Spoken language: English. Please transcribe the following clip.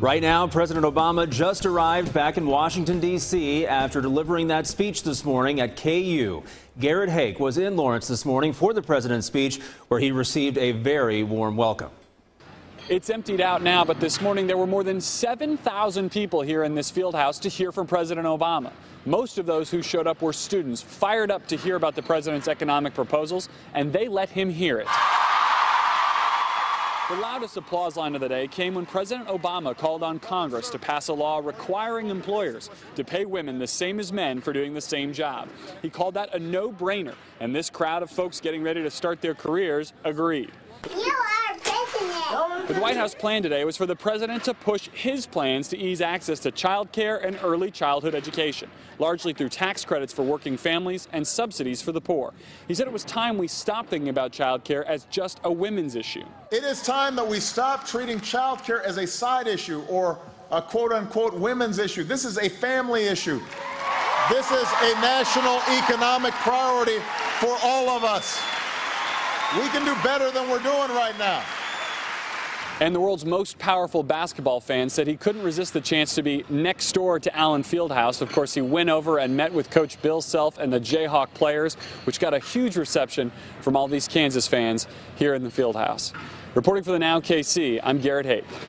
Right now, President Obama just arrived back in Washington, D.C. after delivering that speech this morning at KU. Garrett Haake was in Lawrence this morning for the president's speech, where he received a very warm welcome. It's emptied out now, but this morning there were more than 7,000 people here in this field house to hear from President Obama. Most of those who showed up were students, fired up to hear about the president's economic proposals, and they let him hear it. The loudest applause line of the day came when President Obama called on Congress to pass a law requiring employers to pay women the same as men for doing the same job. He called that a no-brainer, and this crowd of folks getting ready to start their careers agreed. The White House plan today was for the president to push his plans to ease access to child care and early childhood education, largely through tax credits for working families and subsidies for the poor. He said it was time we stopped thinking about child care as just a women's issue. It is time that we stop treating child care as a side issue or a quote unquote women's issue. This is a family issue. This is a national economic priority for all of us. We can do better than we're doing right now. And the world's most powerful basketball fan said he couldn't resist the chance to be next door to Allen Fieldhouse. Of course, he went over and met with Coach Bill Self and the Jayhawk players, which got a huge reception from all these Kansas fans here in the Fieldhouse. Reporting for the Now KC, I'm Garrett Haake.